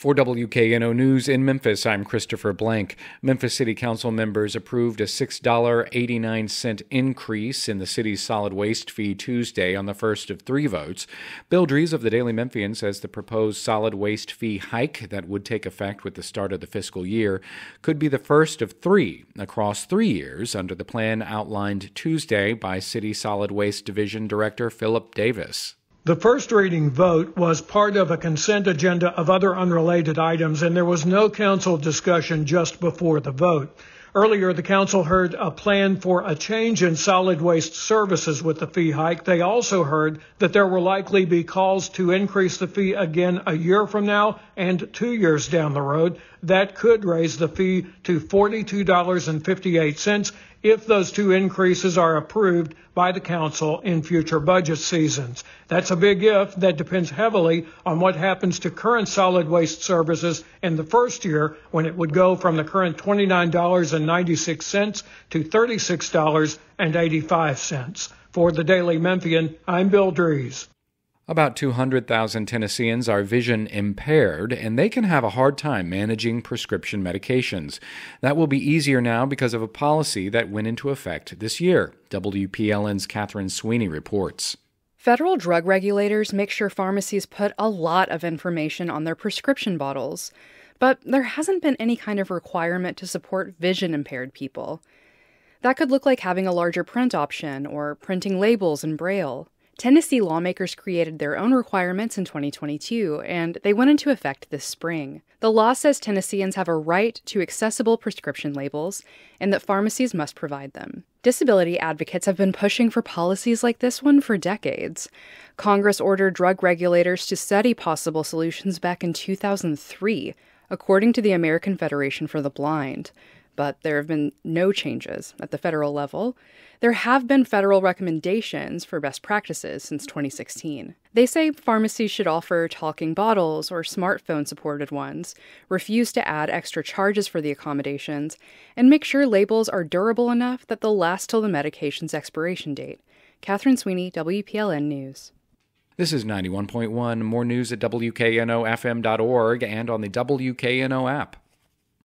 For WKNO News in Memphis, I'm Christopher Blank. Memphis City Council members approved a $6.89 increase in the city's solid waste fee Tuesday on the first of three votes. Bill Dries of the Daily Memphian says the proposed solid waste fee hike that would take effect with the start of the fiscal year could be the first of three across three years under the plan outlined Tuesday by City Solid Waste Division Director Philip Davis. The first reading vote was part of a consent agenda of other unrelated items, and there was no council discussion just before the vote. Earlier, the council heard a plan for a change in solid waste services with the fee hike. They also heard that there will likely be calls to increase the fee again a year from now and two years down the road. That could raise the fee to $42.58 if those two increases are approved by the council in future budget seasons. That's a big if that depends heavily on what happens to current solid waste services in the first year when it would go from the current $29.96 to $36.85. For the Daily Memphian, I'm Bill Dries. About 200,000 Tennesseans are vision impaired, and they can have a hard time managing prescription medications. That will be easier now because of a policy that went into effect this year. WPLN's Catherine Sweeney reports. Federal drug regulators make sure pharmacies put a lot of information on their prescription bottles, but there hasn't been any kind of requirement to support vision impaired people. That could look like having a larger print option or printing labels in Braille. Tennessee lawmakers created their own requirements in 2022, and they went into effect this spring. The law says Tennesseans have a right to accessible prescription labels and that pharmacies must provide them. Disability advocates have been pushing for policies like this one for decades. Congress ordered drug regulators to study possible solutions back in 2003, according to the American Federation for the Blind but there have been no changes at the federal level. There have been federal recommendations for best practices since 2016. They say pharmacies should offer talking bottles or smartphone supported ones, refuse to add extra charges for the accommodations, and make sure labels are durable enough that they'll last till the medication's expiration date. Catherine Sweeney, WPLN News. This is 91.1. More news at WKNOFM.org and on the WKNO app.